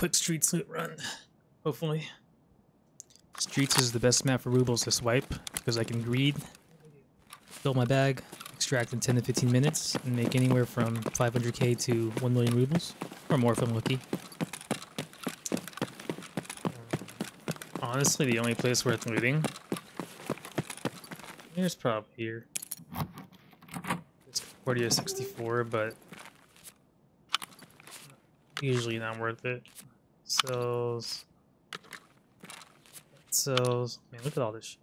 quick streets loot run. Hopefully. Streets is the best map for rubles to swipe because I can greed, fill my bag, extract in 10 to 15 minutes, and make anywhere from 500k to 1 million rubles, or more if I'm lucky. Honestly, the only place worth looting. Here's probably here. It's 40 or 64, but usually not worth it. Sells. Sells. Man, look at all this.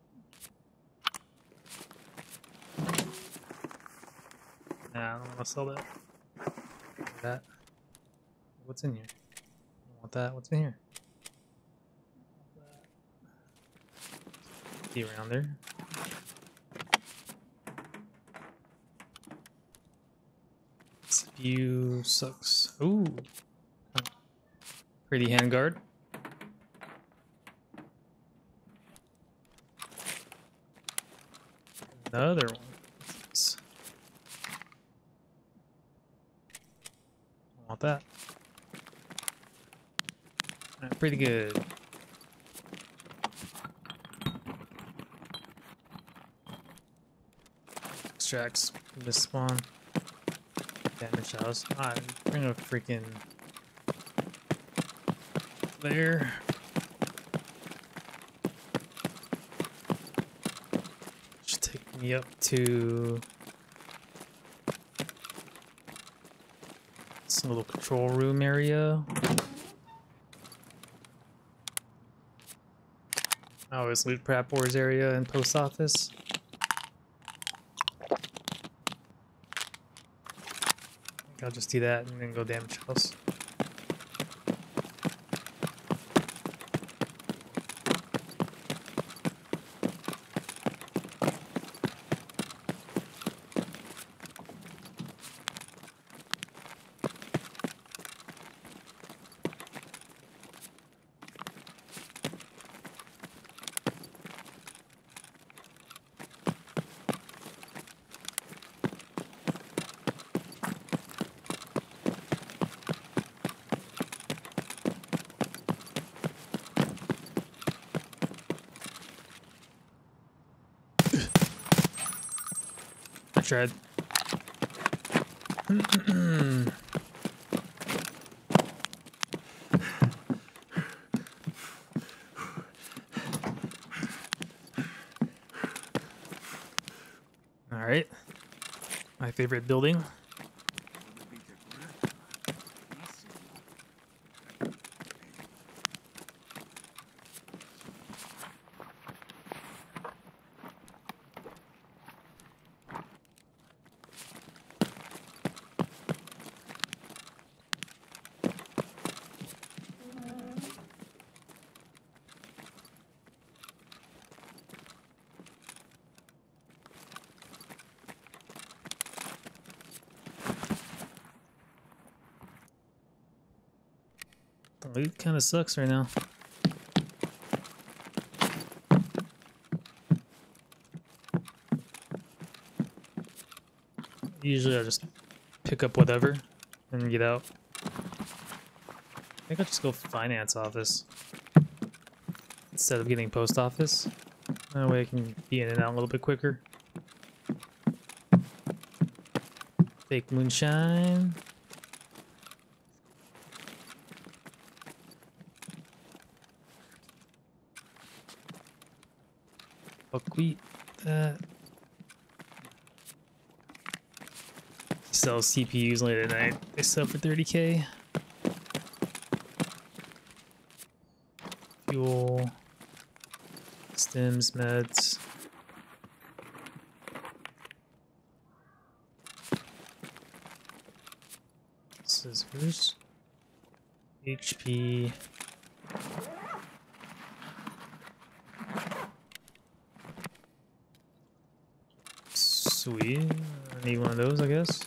Nah, I don't want to sell that. That. What's in here? I want that. What's in here? Be around there. View sucks. Ooh. Pretty handguard. Another one. Want that. Alright, pretty good. Extracts this spawn. Damage house. Ah, bring a freaking there. Should take me up to some little control room area. Oh, it's loot prep wars area and post office. I'll just do that and then go damage house. I tried. All right. My favorite building. Loot kind of sucks right now. Usually I just pick up whatever and get out. I think I'll just go finance office instead of getting post office. That way I can be in and out a little bit quicker. Fake moonshine. Buckwheat. That. Sell CPUs late at night. They sell for 30k. Fuel. Stems, meds. This is Scissors. HP. Sweet. I need one of those, I guess.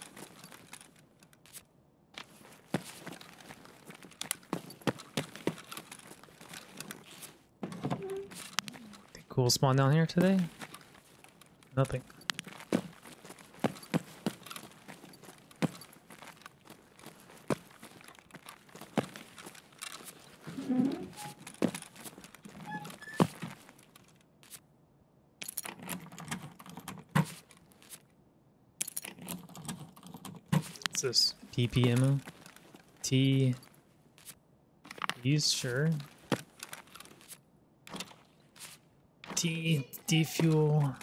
Cool spawn down here today? Nothing. What's this? PP ammo? T. These, sure. T. D fuel.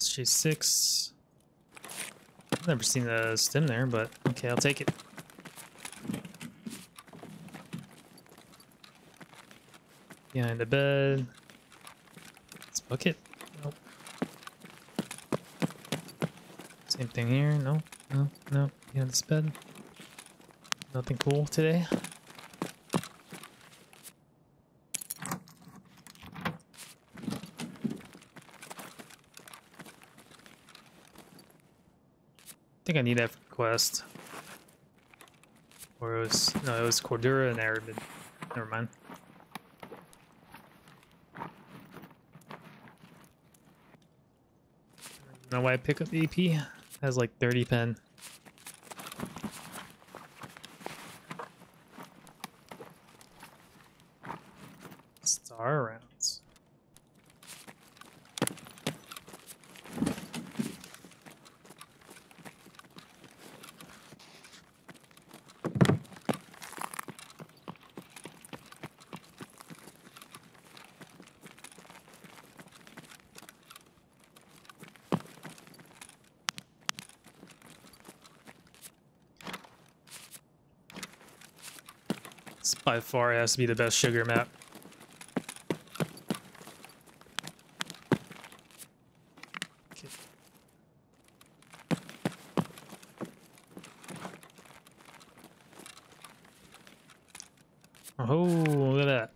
SJ6. I've never seen the stem there, but okay, I'll take it. Behind the bed. This it. Nope. Same thing here. No, no, no. Behind this bed. Nothing cool today. I think I need that quest. Or it was no, it was Cordura and Aramid. Never mind. know why I pick up the AP. Has like 30 pen. This by far has to be the best sugar map. Oh, look at that.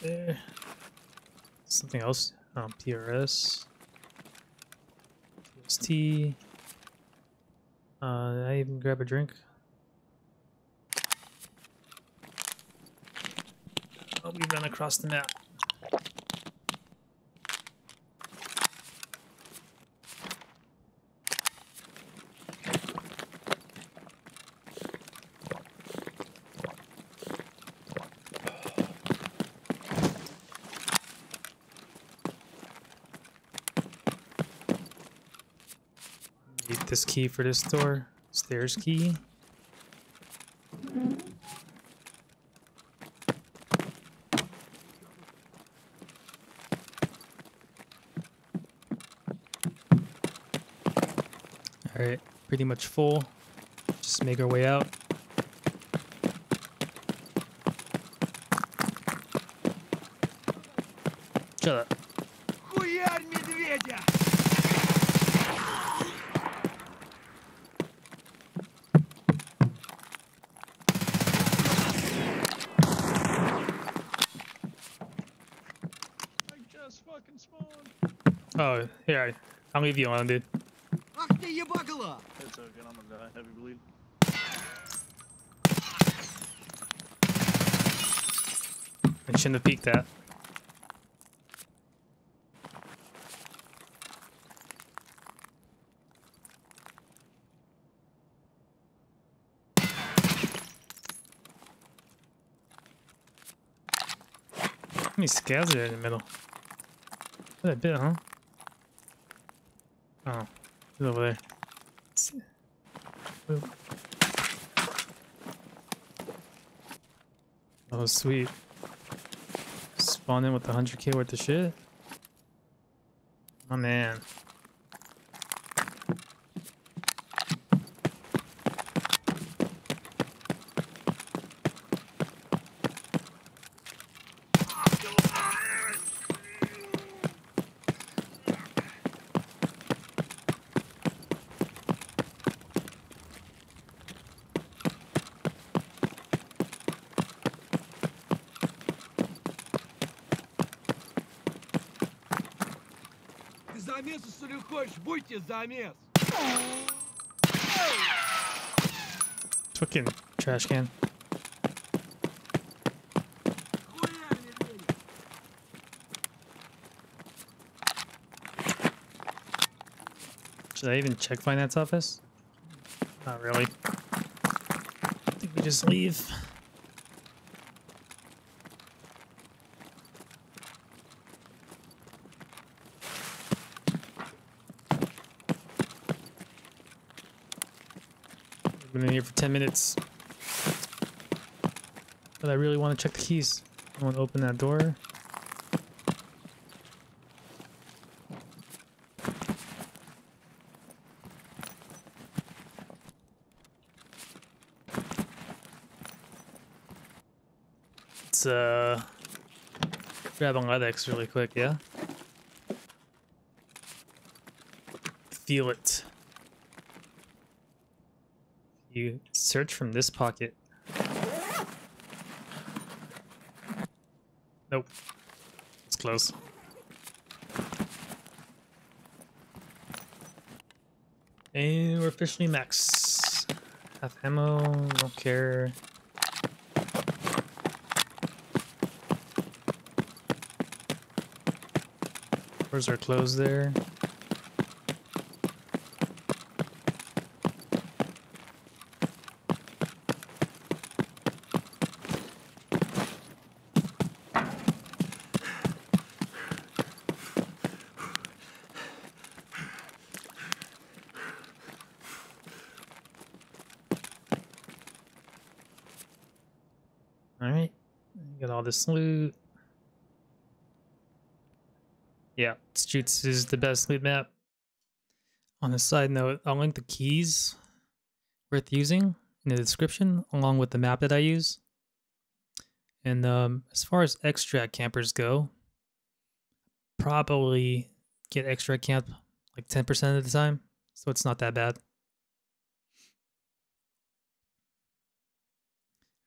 There. Something else. Um, PRS. PST. Uh, I even grab a drink? Oh, we run across the map. Need this key for this door. Stairs key. Alright, pretty much full. Just make our way out. Shut up. Oh, yeah. I'll leave you alone, dude. It's okay, I'm gonna die. Heavy bleed. I shouldn't have peeked that. How many scales are in the middle? Quite a bit, huh? Oh, he's over there. Oh, sweet. Spawn in with the 100k worth of shit? My man. замес, что ли, хочешь? Будьте замес! Fucking trash can. Хуярь медведя! Should I even check finance office? Not really. I think we just leave. Been in here for 10 minutes. But I really want to check the keys. I want to open that door. Let's uh grab on LEDX really quick, yeah? Feel it. You search from this pocket. Nope. It's close. And we're officially max. Half ammo, don't care. Doors are closed there. Alright, got all this loot. Yeah, Streets is the best loot map. On a side note, I'll link the keys worth using in the description along with the map that I use. And um, as far as extract campers go, probably get extract camp like 10% of the time, so it's not that bad.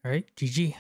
All right, GG.